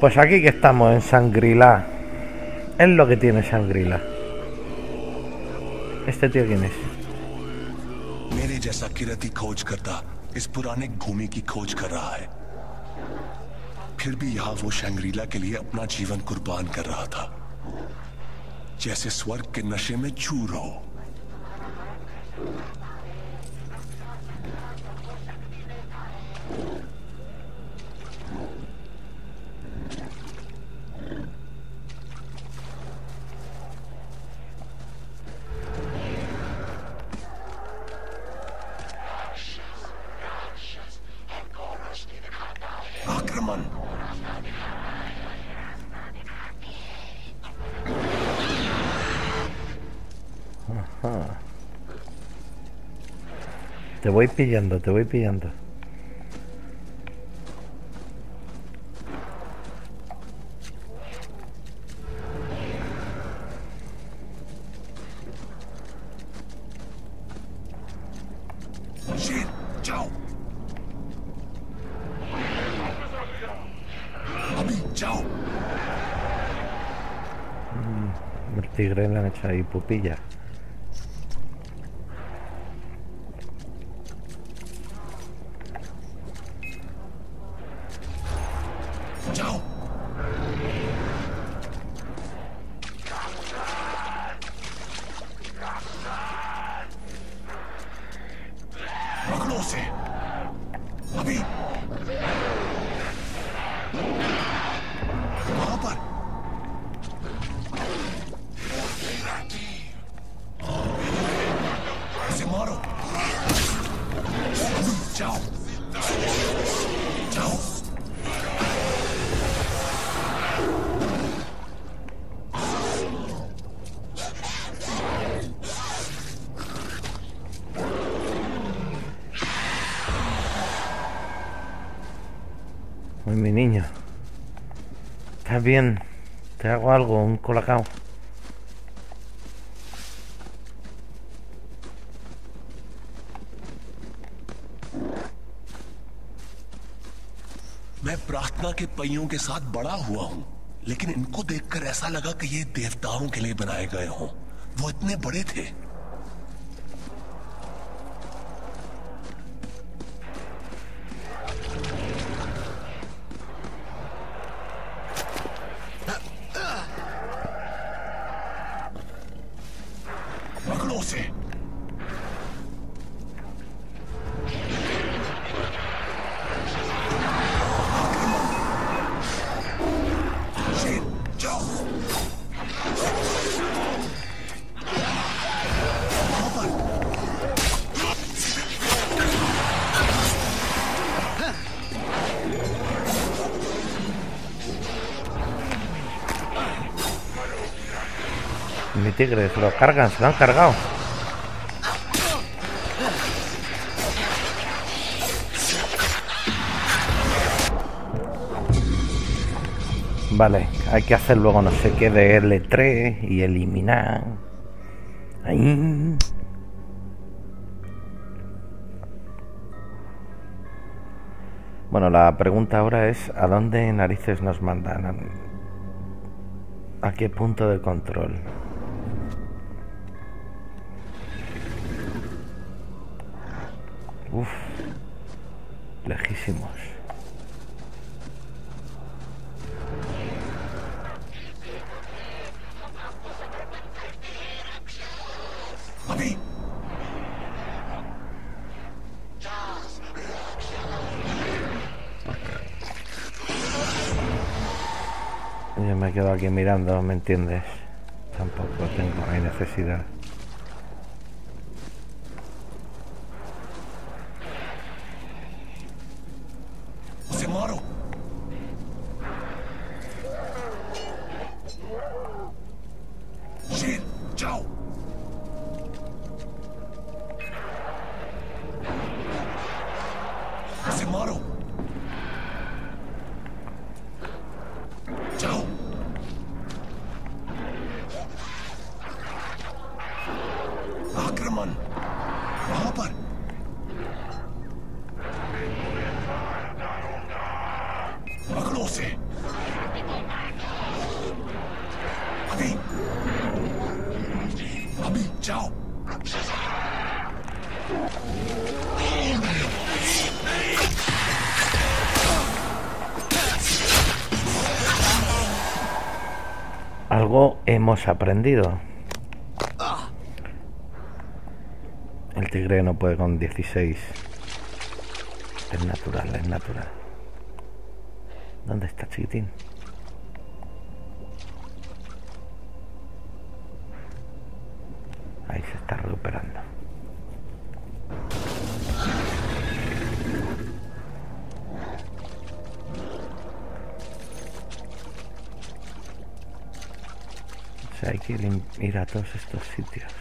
Pues aquí que estamos en Sangrila. Es lo que tiene Sangrila. ¿Este tío quién es? मेरे जैसा किरती खोज करता इस पुराने भूमि की खोज कर रहा है फिर भी यहाँ वो शंग्रीला के लिए अपना जीवन कुर्बान कर रहा था जैसे स्वर्ग के नशे में चूर हो Te voy pillando, te voy pillando. Chao. Mm, el tigre le han hecho ahí pupilla. Muy, mi niño. ¿Estás bien? ¿Te hago algo? ¿Un colacao? मैं प्रार्थना के पहियों के साथ बड़ा हुआ हूँ, लेकिन इनको देखकर ऐसा लगा कि ये देवताओं के लिए बनाए गए हों वो इतने बड़े थे tigre, se lo cargan, se lo han cargado. Vale, hay que hacer luego no sé qué de L3 y eliminar. Ahí. Bueno, la pregunta ahora es ¿a dónde narices nos mandan? ¿A qué punto de control? Uf, lejísimos. अभी Yo me quedo aquí mirando, ¿me entiendes? Tampoco tengo, hay necesidad. Hemos aprendido. El tigre no puede con 16. Es natural, es natural. ¿Dónde está chiquitín? Ahí se está recuperando. Ir a todos estos sitios.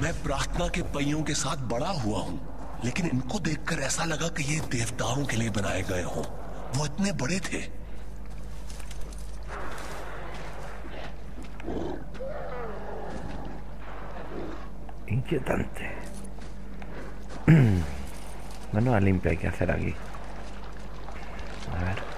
मैं प्रार्थना के पहियों के साथ बड़ा हुआ हूँ, लेकिन इनको देखकर ऐसा लगा कि ये देवताओं के लिए बनाए गए हों वो इतने बड़े थे Inquietante. Bueno, limpia hay que hacer aquí. A ver.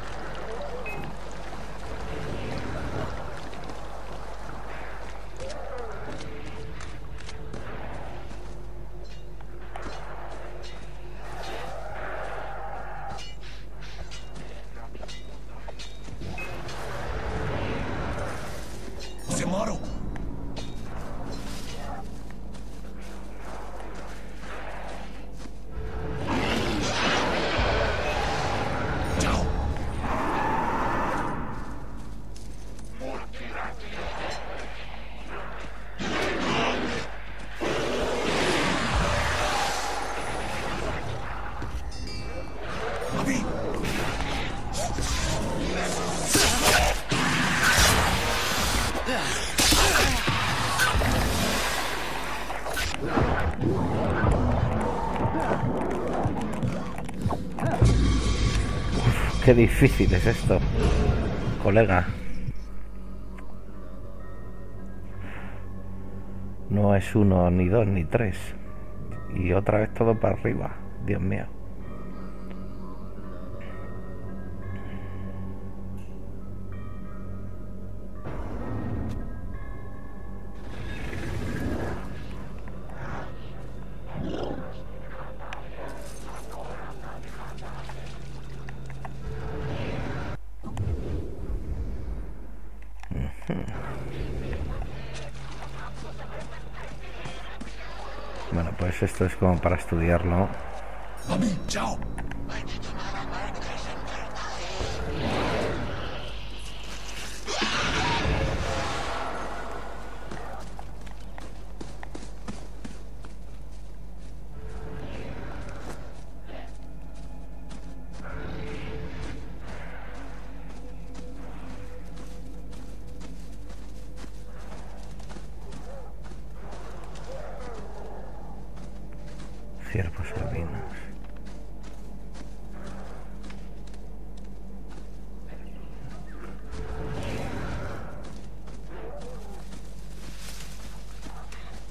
Qué difícil es esto, colega. No es uno, ni dos, ni tres. Y otra vez todo para arriba. Dios mío. Bueno, pues esto es como para estudiarlo.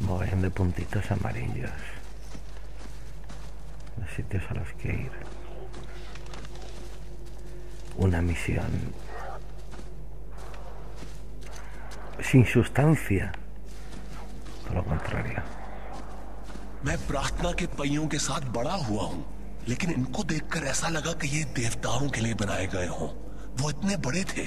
Mogollón de puntitos amarillos. Los sitios a los que ir. Una misión sin sustancia. Por lo contrario. मैं प्रार्थना के पहियों के साथ बड़ा हुआ हूं लेकिन इनको देखकर ऐसा लगा कि ये देवताओं के लिए बनाए गए हों वो इतने बड़े थे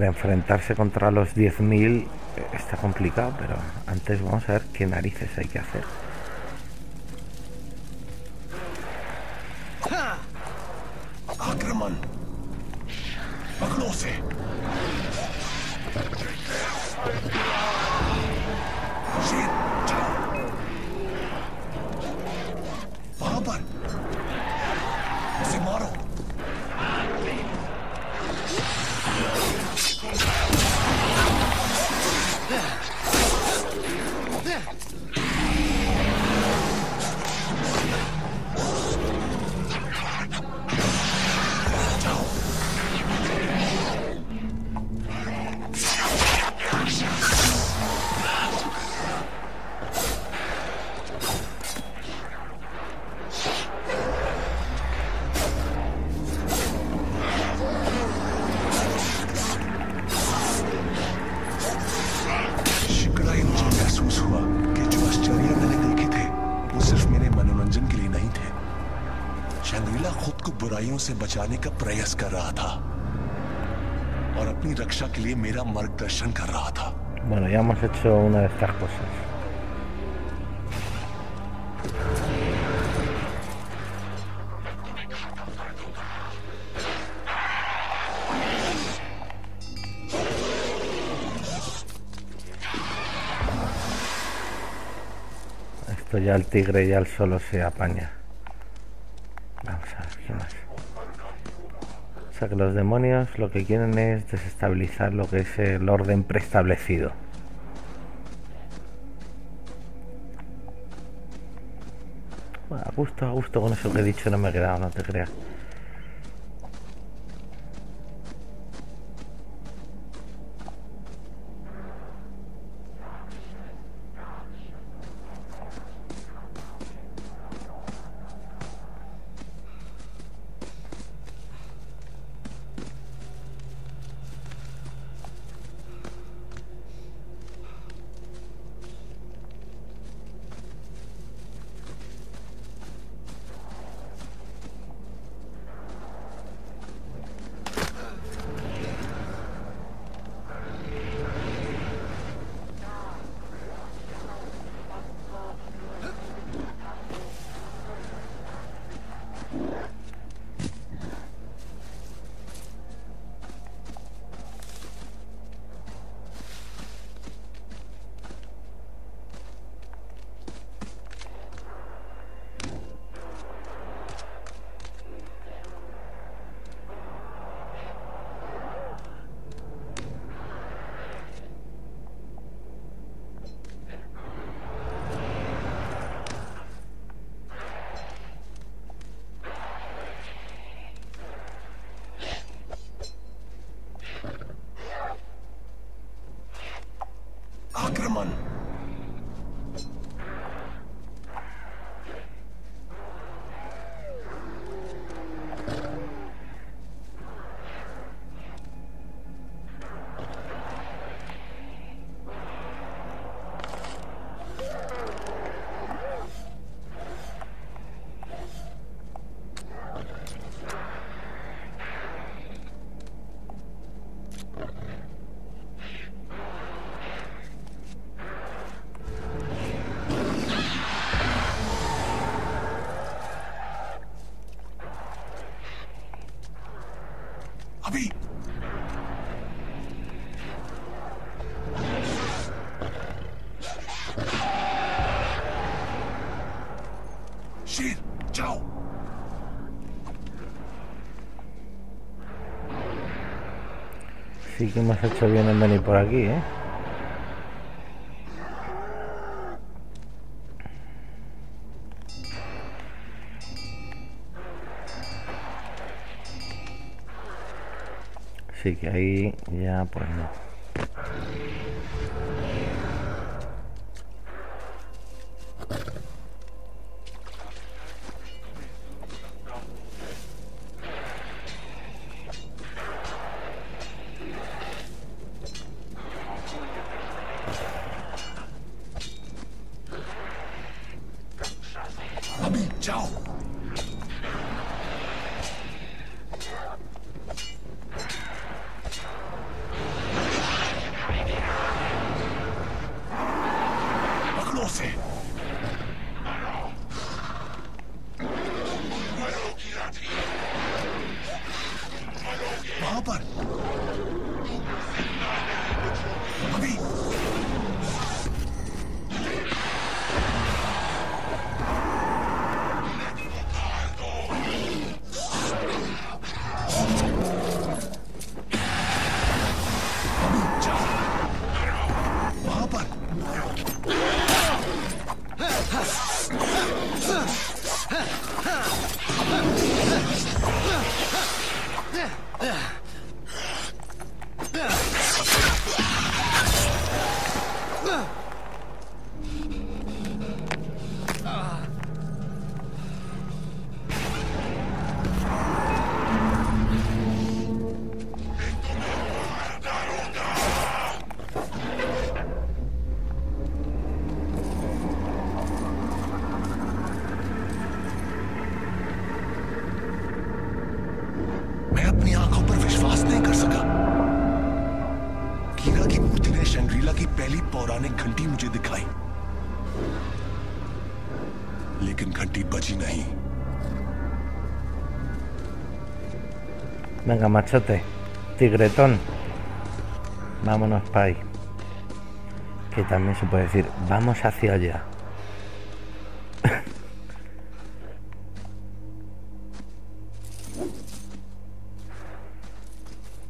ver, enfrentarse contra los 10.000 está complicado, pero antes vamos a ver qué narices hay que hacer. बचाने का प्रयास कर रहा था और अपनी रक्षा के लिए मेरा मार्गदर्शन कर रहा था Bueno, ya hemos hecho una de estas cosas. Esto ya el tigre ya el solo se apaña. O sea que los demonios lo que quieren es desestabilizar lo que es el orden preestablecido. Bueno, a gusto, a gusto con eso que he dicho no me he quedado, no te creas. Sí que hemos hecho bien en venir por aquí, ¿eh? Sí que ahí ya pues no. ने की पहली पौराणिक घंटी मुझे दिखाई लेकिन घंटी बची नहीं Venga, machote. Tigretón. Vámonos para ahí. Que también se puede decir, vamos hacia allá.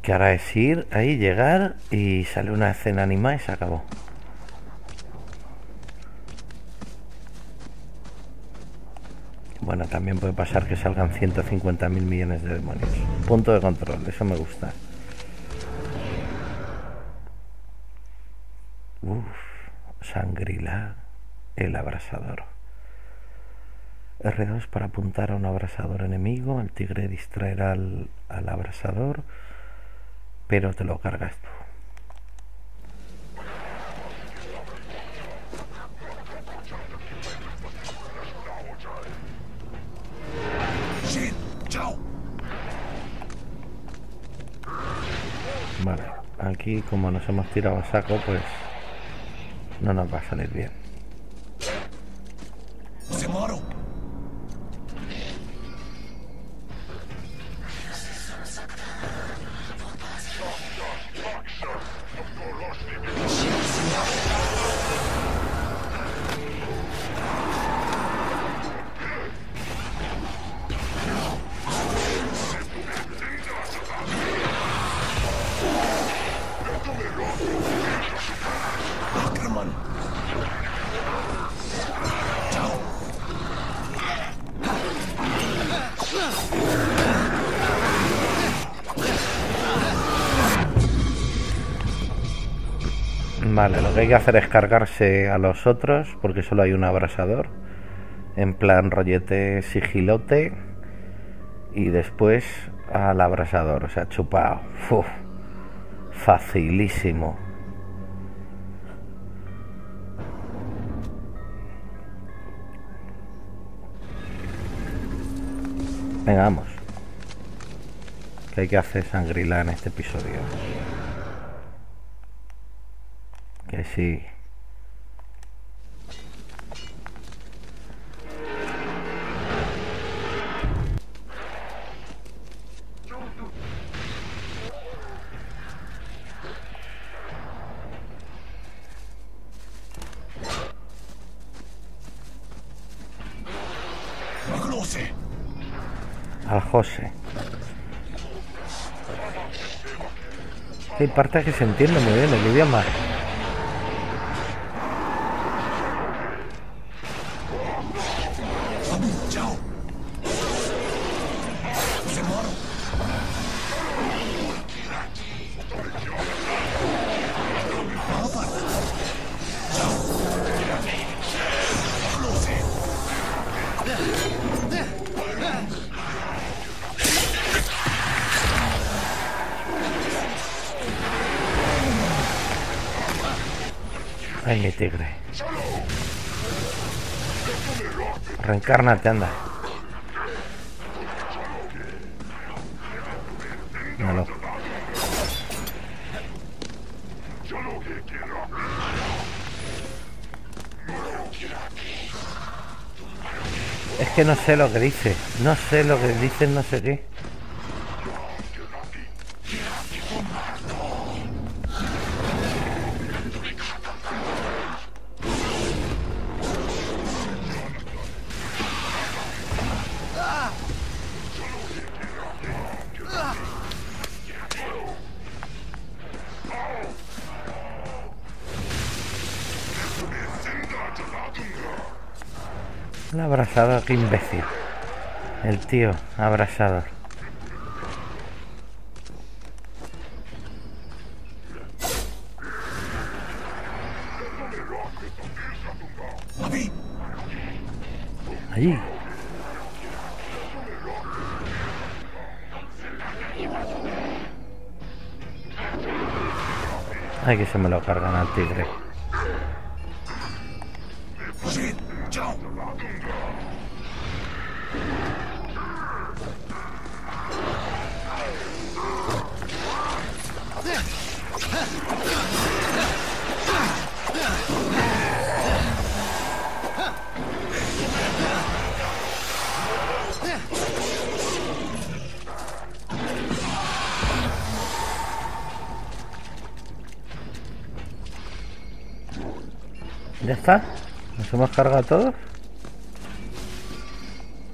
Que ahora es ir ahí, llegar y sale una escena animada y se acabó. Bueno, también puede pasar que salgan 150 mil millones de demonios. Punto de control, eso me gusta. Uf, Sangrila, el abrasador. R2 para apuntar a un abrasador enemigo. El tigre distraerá al, al abrasador, pero te lo cargas tú. Vale, aquí como nos hemos tirado a saco, pues no nos va a salir bien. Vale, lo que hay que hacer es cargarse a los otros, porque solo hay un abrasador. En plan rollete sigilote. Y después al abrasador, o sea, chupado. Uf, facilísimo. Venga, vamos. Que hay que hacer sangrila en este episodio. Que sí. Al José. Hay partes que se entiende muy bien el idioma. Mi tigre. Reencárnate, anda. No lo. Es que no sé lo que dice. No sé lo que dice, no sé qué. Abrasador, qué imbécil. El tío, abrasador. Allí. Ay, que se me lo cargan al tigre. ¿Nos hemos cargado todos?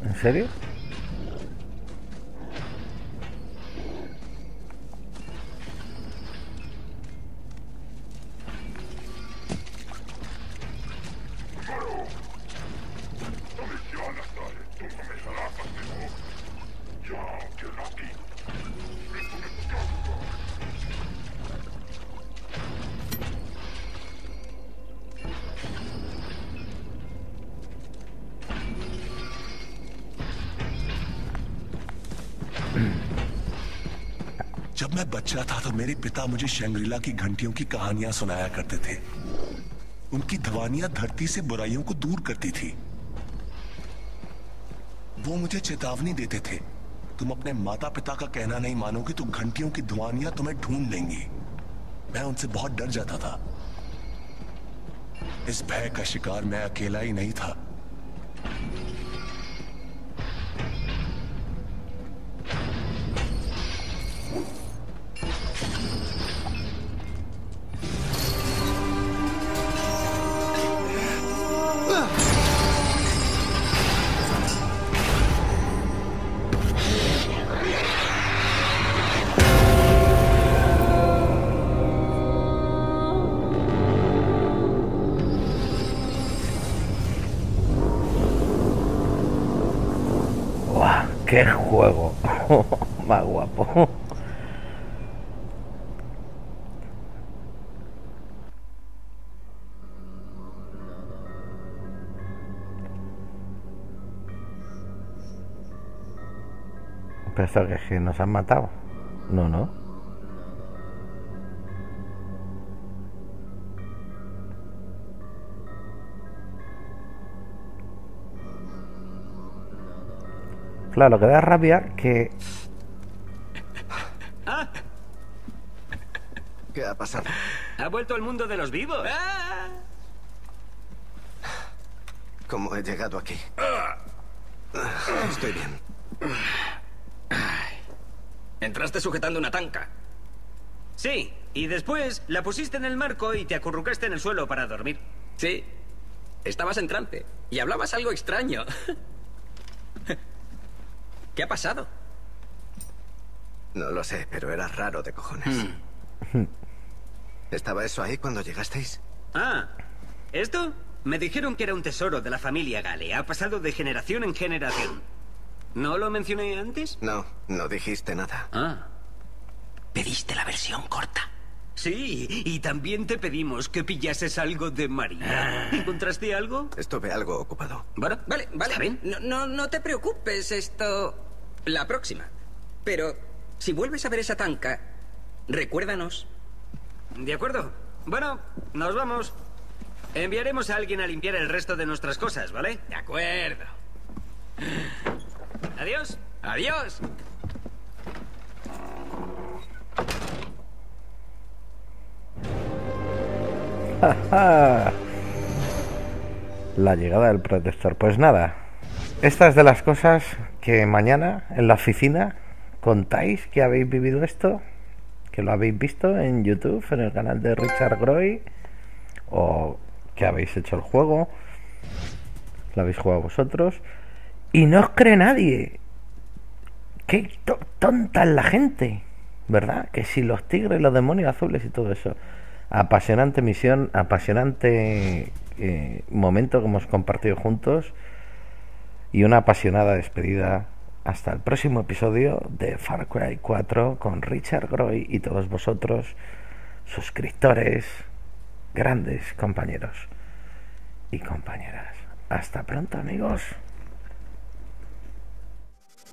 ¿En serio? जब मैं बच्चा था तो मेरे पिता मुझे शंग्रीला की घंटियों की कहानियाँ सुनाया करते थे। उनकी ध्वनियाँ धरती से बुराइयों को दूर करती थी। वो मुझे चेतावनी देते थे, तुम अपने माता पिता का कहना नहीं मानोगे तो घंटियों की ध्वनियाँ तुम्हें ढूंढ लेंगी। मैं उनसे बहुत डर जाता था। इस भय का शिकार मैं अकेला ही नहीं था। Pensaba que, es que nos han matado. No, no. Claro, lo que da rabia que ¿Qué ha pasado? Ha vuelto al mundo de los vivos. ¿Cómo he llegado aquí? Estoy bien. Entraste sujetando una tanca. Sí, y después la pusiste en el marco y te acurrucaste en el suelo para dormir. Sí. Estabas en trance y hablabas algo extraño. ¿Qué ha pasado? No lo sé, pero era raro de cojones. ¿Estaba eso ahí cuando llegasteis? Ah, ¿esto? Me dijeron que era un tesoro de la familia Gale. Ha pasado de generación en generación. ¿No lo mencioné antes? No, no dijiste nada. Ah. Pediste la versión corta. Sí, y también te pedimos que pillases algo de María. ¿Encontraste algo? Estuve algo ocupado. Bueno, Vale, vale. ¿Está bien? No, no, no te preocupes, esto. La próxima. Pero si vuelves a ver esa tanca, recuérdanos. De acuerdo. Bueno, nos vamos. Enviaremos a alguien a limpiar el resto de nuestras cosas, ¿vale? De acuerdo. Adiós. Adiós. La llegada del protector. Pues nada, esta es de las cosas que mañana en la oficina contáis que habéis vivido esto, que lo habéis visto en YouTube, en el canal de Richard Groy, o que habéis hecho el juego, lo habéis jugado vosotros, y no os cree nadie. Qué to- tonta es la gente, ¿verdad? Que si los tigres, los demonios azules y todo eso. Apasionante misión, apasionante eh, momento que hemos compartido juntos. y una apasionada despedida hasta el próximo episodio de Far Cry 4 con Richard Groy y todos vosotros, suscriptores, grandes compañeros y compañeras. Hasta pronto amigos.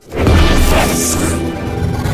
Yes!